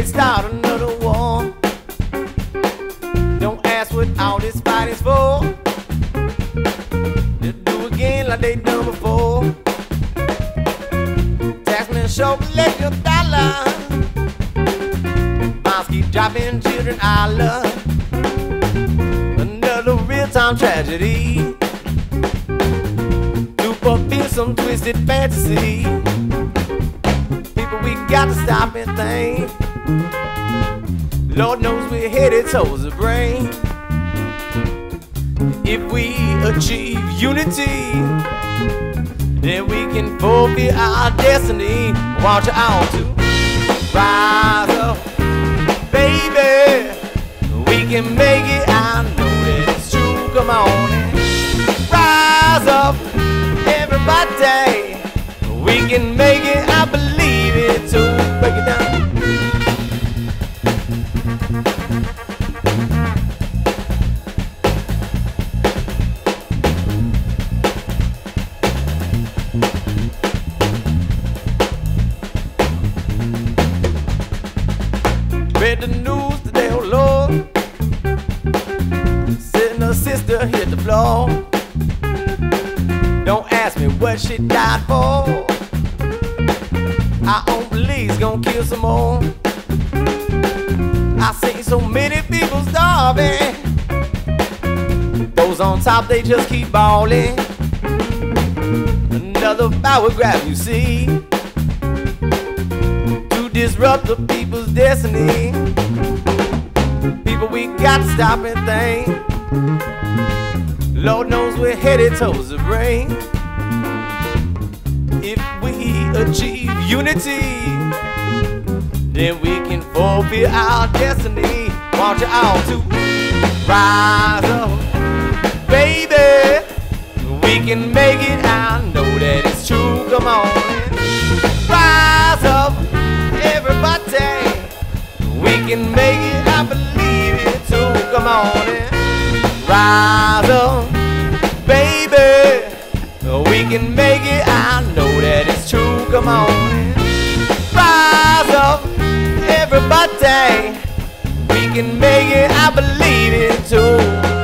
they'd start another war. Don't ask what all this fighting's for. They'll do again like they done before. Taxman show let your dollar. Moms keep dropping, children I love. Another real time tragedy. To fulfill some twisted fantasy People, we got to stop and think. Lord knows we're headed towards the brain. If we achieve unity, then we can fulfill our destiny. Want you all to rise up, baby. We can make it. I know that it's true. Come on rise up, everybody. We can make it. I believe it too. Break it down. Sister hit the floor. Don't ask me what she died for. Our own police gonna kill some more. I seen so many people starving. Those on top, they just keep balling. Another power grab, you see to disrupt the people's destiny. People, we got to stop and think. Lord knows we're headed towards the brain. If we achieve unity, then we can fulfill our destiny. Want you all to rise up, baby. We can make it. I know that it's true. Come on rise up, everybody. We can make it. Baby. We can make it. I know that it's true. Come on rise up, everybody. We can make it. I believe it too.